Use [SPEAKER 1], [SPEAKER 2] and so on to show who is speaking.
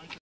[SPEAKER 1] bunch of